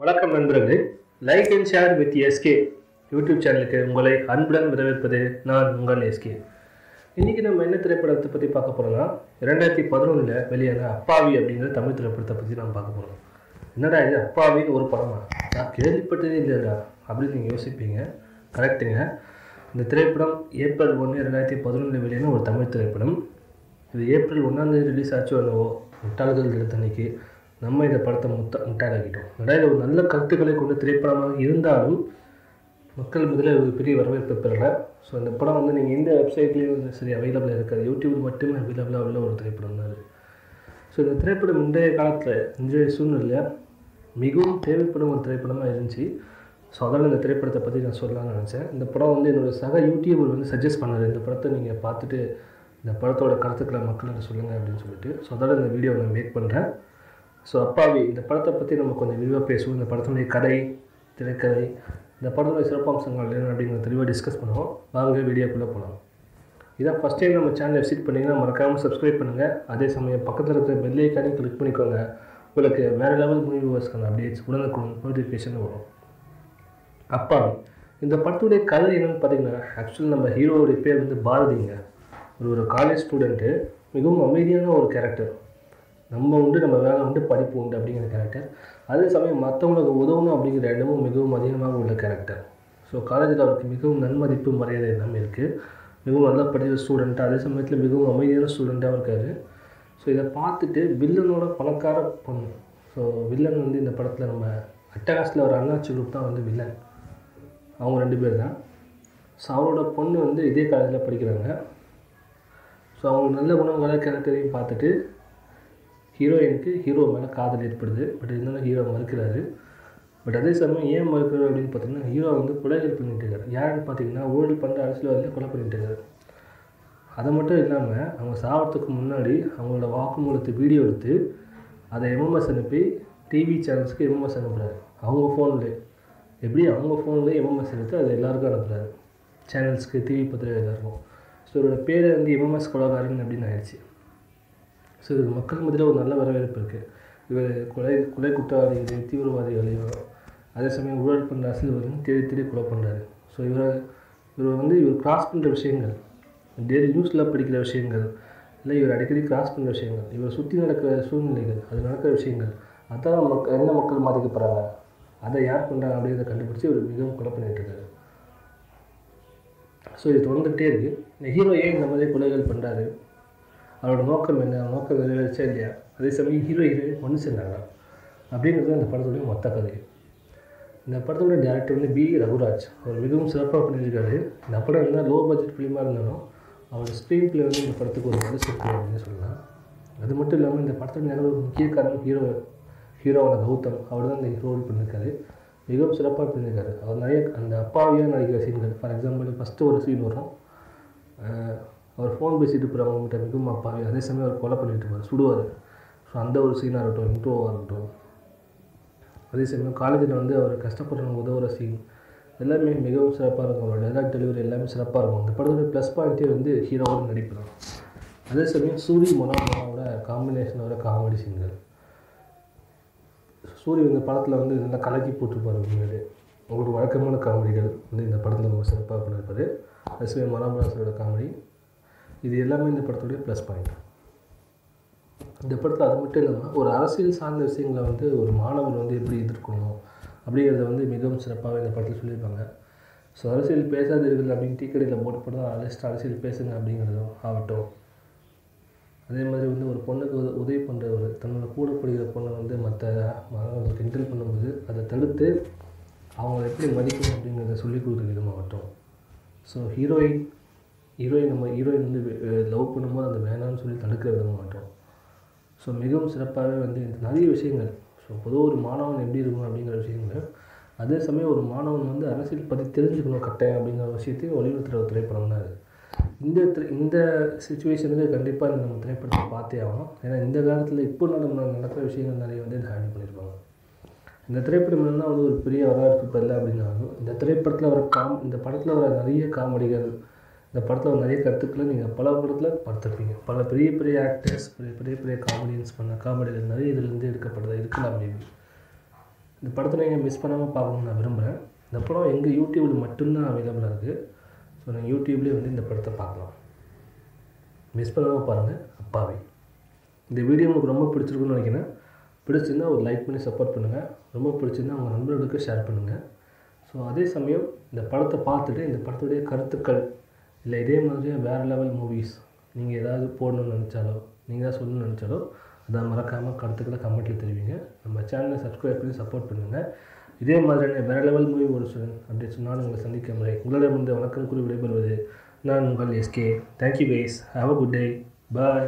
வணக்கம் நண்பர்களே. Like and share with SK YouTube சேனலுக்கு உங்களை அன்புடன் வரவேற்பது நான் உங்கள் எஸ்கே இன்றைக்கி நம்ம என்ன திரைப்படத்தை பற்றி பார்க்க போகிறோம்னா ரெண்டாயிரத்தி பதினொன்றில் வெளியான அப்பாவி அப்படிங்கிற தமிழ் திரைப்படத்தை பற்றி நம்ம பார்க்க போகிறோம் என்னடா இது அப்பாவின்னு ஒரு படமா? நான் கேள்விப்பட்டதே இல்லைடா அப்படின்னு நீங்கள் யோசிப்பீங்க. கரெக்டுங்க இந்த திரைப்படம் ஏப்ரல் ஒன்று ரெண்டாயிரத்தி பதினொன்றில் வெளியான ஒரு தமிழ் திரைப்படம். இது ஏப்ரல் ஒன்றாந்தேதி ரிலீஸ் ஆச்சு என்னவோ முட்டாள்கள் தினத்தன்னைக்கு அன்னைக்கு நம்ம இந்த படத்தை முத்த முட்டாளாக்கிட்டோம். இடையில ஒரு நல்ல கருத்துக்களை கொண்ட திரைப்படமாக இருந்தாலும் மக்கள் முதல்ல ஒரு பெரிய வரவேற்பு பெறலை. ஸோ இந்த படம் வந்து நீங்கள் எந்த வெப்சைட்லேயும் வந்து சரி அவைலபிளாக இருக்காது. யூடியூப் மட்டுமே அவைலபிளாக உள்ள ஒரு திரைப்படம் தான் அது. ஸோ இந்த திரைப்படம் இன்றைய காலத்தில் இன்றைய சூழ்நிலையில் மிகவும் தேவைப்படும் ஒரு திரைப்படமாக இருந்துச்சு. ஸோ அதனால் இந்த திரைப்படத்தை பற்றி நான் சொல்லலாம்னு நினச்சேன். இந்த படம் வந்து என்னோட சக யூடியூபர் வந்து சஜஸ்ட் பண்ணார். இந்த படத்தை நீங்கள் பார்த்துட்டு இந்த படத்தோட கருத்துக்களை மக்கள் சொல்லுங்கள் அப்படின்னு சொல்லிட்டு. ஸோ அதனால் இந்த வீடியோ நான் மேக் பண்ணுறேன் ஸோ அப்பாவி இந்த படத்தை பற்றி நம்ம கொஞ்சம் விரிவாக பேசுவோம். இந்த படத்தினுடைய கதை திரைக்கதை இந்த படத்துடைய சிறப்பம்சங்கள் என்ன அப்படிங்கிறத தெளிவாக டிஸ்கஸ் பண்ணுவோம். வாங்க வீடியோக்குள்ளே போகலாம் இதான் ஃபஸ்ட் டைம் நம்ம சேனலை விசிட் பண்ணிங்கன்னா மறக்காமல் சப்ஸ்கிரைப் பண்ணுங்கள் அதே சமயம் பக்கத்தில் இருக்கிற பெல்லைக்கானே கிளிக் பண்ணிக்கோங்க. உங்களுக்கு வேறு லெவல் மூவி வியூவர்ஸ்க்கான அப்டேட்ஸ் உடனுக்குடன் நோட்டிஃபிகேஷன் வரும். அப்பாவி இந்த படத்துடைய கதை என்னென்னு பார்த்தீங்கன்னா ஆக்சுவலி நம்ம ஹீரோவுடைய பேர் வந்து பாரதிங்க. ஒரு ஒரு காலேஜ் ஸ்டூடெண்ட்டு மிகவும் அமைதியான ஒரு கேரக்டர் நம்ம உண்டு நம்ம வேலை உண்டு படிப்பு உண்டு அப்படிங்கிற கேரக்டர் அதே சமயம் மற்றவங்களுக்கு உதவணும் அப்படிங்கிற இடமும் மிகவும் அதிகமாக உள்ள கேரக்டர் ஸோ காலேஜில் அவருக்கு மிகவும் நன்மதிப்பு மரியாதை எல்லாமே இருக்குது மிகவும் நல்லா படிக்கிற ஸ்டூடெண்ட்டு அதே சமயத்தில் மிகவும் அமைதியான ஸ்டூடெண்ட்டாக இருக்கார். ஸோ இதை பார்த்துட்டு வில்லனோட பணக்கார பொண்ணு. ஸோ வில்லன் வந்து இந்த படத்தில் நம்ம அட்டகாஸில் ஒரு அண்ணாச்சி குரூப் தான் வந்து வில்லன் அவங்க ரெண்டு பேர் தான். ஸோ அவரோட பொண்ணு வந்து இதே காலேஜில் படிக்கிறாங்க. ஸோ அவங்க நல்ல குணங்களை கேரக்டரையும் பார்த்துட்டு ஹீரோயினுக்கு ஹீரோ மேலே காதல் ஏற்படுது. பட் இருந்தாலும் ஹீரோ மறுக்கிறாரு. பட் அதே சமயம் ஏன் மறுக்கிறார் அப்படின்னு பார்த்தீங்கன்னா ஹீரோ வந்து கொலைகள் பண்ணிட்டு இருக்காரு. யாருன்னு பார்த்தீங்கன்னா ஊழல் பண்ணுற அரசியல்வாதியில் கொலை பண்ணிட்டு இருக்காரு. அது மட்டும் இல்லாமல் அவங்க சாவறதுக்கு முன்னாடி அவங்களோட வாக்குமூலத்தை வீடியோ எடுத்து அதை எம்எம்எஸ் அனுப்பி டிவி சேனல்ஸ்க்கு எம்எம்எஸ் அனுப்புகிறாரு அவங்க ஃபோன்லேயே எப்படி அவங்க ஃபோன்லேயே எம்எம்எஸ் எடுத்து அதை எல்லாருக்கும் அனுப்புகிறாரு சேனல்ஸ்க்கு டிவி பத்திரிகை எல்லாருக்கும் ஸோ இவரோட பேர் வந்து எம்எம்எஸ் கொலகாரன் அப்படின்னு ஆயிடுச்சு. ஸோ இது மக்கள் மத்தியில் ஒரு நல்ல வரவேற்பு இருக்குது இவர் கொலை கொலை குற்றவாளிகளையும் தீவிரவாதிகளையும் அதே சமயம் ஊழல் பண்ணுற அரசியல்வாதியும் தேடி தேடி கொலை பண்ணுறாரு ஸோ இவரை இவர் வந்து இவர் கிராஸ் பண்ணுற விஷயங்கள் டெய்லி நியூஸில் படிக்கிற விஷயங்கள் இல்லை இவர் அடிக்கடி கிராஸ் பண்ணுற விஷயங்கள் இவர் சுற்றி நடக்கிற சூழ்நிலைகள் அது நடக்கிற விஷயங்கள் அதான் மக்கள் என்ன மக்கள் பாதிக்கப்படுறாங்க அதை யார் பண்ணுறாங்க அப்படிங்கிறத கண்டுபிடிச்சி இவர் மிகவும் கொலை பண்ணிகிட்ருக்காரு ஸோ இது தொடர்ந்துகிட்டே இருக்குது இந்த ஹீரோ ஏன் இந்த மாதிரி கொலைகள் பண்ணுறாரு அவரோட நோக்கம் என்ன? நோக்கம் நிறைவேறிச்சா இல்லையா? அதே சமயம் ஹீரோ ஹீரோயின் ஒன்று சேர்ந்தாங்க அப்படிங்கிறது அந்த படத்துடைய மொத்த கதை. இந்த படத்தோட டேரக்டர் வந்து பி ரகுராஜ். அவர் மிகவும் சிறப்பாக பண்ணியிருக்காரு. இந்த படம் என்ன லோ பட்ஜெட் ஃபிலிமாக இருந்தாலும் அவரோட ஸ்க்ரீன் பிளே வந்து இந்த படத்துக்கு ஒரு நல்ல அப்படின்னு சொல்லலாம். அது மட்டும் இல்லாமல் இந்த படத்தோட நல்ல ஒரு முக்கிய காரணம் ஹீரோ ஹீரோவான கௌதம். அவர் தான் இந்த ரோல் பண்ணியிருக்காரு. மிகவும் சிறப்பாக பண்ணியிருக்காரு. அவர் நிறைய அந்த அப்பாவியாக நடிக்கிற சீன்கள் ஃபார் எக்ஸாம்பிள் ஃபஸ்ட்டு ஒரு சீன் வரும். அவர் ஃபோன் பேசிகிட்டு இருக்கிறவங்ககிட்ட மிகவும் அப்பாவி. அதே சமயம் அவர் கொலை பண்ணிட்டு இருப்பார் சுடுவார். ஸோ அந்த ஒரு சீனாக இருக்கட்டும் இன்ட்ரோவாக இருக்கட்டும். அதே சமயம் காலேஜில் வந்து அவர் கஷ்டப்படுறவங்க உதவுற சீன் எல்லாமே மிகவும் சிறப்பாக இருக்கும். அவரோட டைலாக் டெலிவரி எல்லாமே சிறப்பாக இருக்கும். இந்த படத்தோட ப்ளஸ் பாயிண்ட்டே வந்து ஹீரோவோட நடிப்பு தான். அதே சமயம் சூரி காம்பினேஷன் வர காமெடி சீன்கள் சூரிய இந்த படத்தில் வந்து நல்லா கலக்கி போட்டிருப்பார் உண்மையிலே உங்களுக்கு வழக்கமான காமெடிகள் வந்து இந்த படத்தில் ரொம்ப சிறப்பாக பண்ணியிருப்பார் அதே சமயம் மனோபராசரோட காமெடி இது எல்லாமே இந்த படத்துடைய ப்ளஸ் பாயிண்ட் இந்த படத்தில் அது மட்டும் இல்லாமல் ஒரு அரசியல் சார்ந்த விஷயங்களை வந்து ஒரு மாணவர் வந்து எப்படி எதிர்க்கணும் அப்படிங்கிறத வந்து மிகவும் சிறப்பாக இந்த படத்தில் சொல்லியிருப்பாங்க. ஸோ அரசியல் பேசாதீர்கள் அப்படின்னு டீக்கடையில் போட்டு போட்டு அழைச்சிட்டு அரசியல் பேசுங்க அப்படிங்கிறதும் ஆகட்டும். அதே மாதிரி வந்து ஒரு பொண்ணுக்கு உதவி பண்ணுற ஒரு தன்னோட கூட படிக்கிற பொண்ணை வந்து மற்ற மாணவர்கள் கிண்டல் பண்ணும்போது அதை தடுத்து அவங்கள எப்படி மதிக்கணும் அப்படிங்கிறத சொல்லிக் கொடுக்குற விதமாகட்டும். ஸோ ஹீரோயின் ஹீரோயின் நம்ம ஹீரோயின் வந்து லவ் பண்ணும்போது அந்த வேணாம்னு சொல்லி தடுக்கிற மாட்டோம் ஸோ மிகவும் சிறப்பாகவே வந்து நிறைய விஷயங்கள். ஸோ பொதுவாக ஒரு மாணவன் எப்படி இருக்கணும் அப்படிங்கிற விஷயங்கள். அதே சமயம் ஒரு மாணவன் வந்து அரசியல் பற்றி தெரிஞ்சுக்கணும் கட்டாயம் அப்படிங்கிற விஷயத்தையும் வலியுறுத்துகிற ஒரு திரைப்படம் தான் அது. இந்த திரை இந்த சுச்சுவேஷனுக்கு கண்டிப்பாக இந்த நம்ம திரைப்படத்தை பார்த்தே ஆகணும். ஏன்னா இந்த காலத்தில் இப்போ நம்ம நடக்கிற விஷயங்கள் நிறைய வந்து ஹேண்டில் பண்ணியிருப்பாங்க. இந்த திரைப்படம் என்னன்னா வந்து ஒரு பெரிய வரவேற்பு பெறல அப்படின்னாலும் இந்த திரைப்படத்தில் வர காம் இந்த படத்தில் வர நிறைய காமெடிகள் இந்த படத்தில் நிறைய கருத்துக்களை நீங்கள் பல படத்தில் பார்த்துருப்பீங்க. பல பெரிய பெரிய ஆக்டர்ஸ் பெரிய பெரிய பெரிய காமெடியன்ஸ் பண்ண காமெடிகள் நிறைய இதுலேருந்து எடுக்கப்பட்டதாக இருக்கலாம் மேபி இந்த படத்தை நீங்கள் மிஸ் பண்ணாமல் பார்க்கணும்னு நான் விரும்புகிறேன் இந்த படம் எங்கள் யூடியூப்பில் மட்டும்தான் அவைலபிளாக இருக்குது ஸோ நீங்கள் யூடியூப்லேயே வந்து இந்த படத்தை பார்க்கலாம். மிஸ் பண்ணாமல் பாருங்கள் அப்பாவே. இந்த வீடியோ உங்களுக்கு ரொம்ப பிடிச்சிருக்குன்னு நினைக்கிறேன். பிடிச்சிருந்தா ஒரு லைக் பண்ணி சப்போர்ட் பண்ணுங்கள் ரொம்ப பிடிச்சிருந்தா உங்கள் நண்பர்களுக்கு ஷேர் பண்ணுங்கள் ஸோ அதே சமயம் இந்த படத்தை பார்த்துட்டு இந்த படத்துடைய கருத்துக்கள் இல்லை இதே மாதிரி வேறு லெவல் மூவிஸ் நீங்கள் ஏதாவது போடணும்னு நினச்சாலோ நீங்கள் ஏதாவது சொல்லணும்னு நினச்சாலோ அதை மறக்காமல் கருத்துக்களை கமெண்ட்டில் தெரிவிங்க. நம்ம சேனலை சப்ஸ்கிரைப் பண்ணி சப்போர்ட் பண்ணுங்கள் இதே மாதிரியான வேறு லெவல் மூவி ஒரு ஸ்டூடெண்ட் அப்படின்னு சொன்னால் உங்களை சந்திக்க முறை உங்களிடமிருந்து வணக்கம் கூறி விடைபெறுவது நான் உங்கள் SK thank you please have a good day bye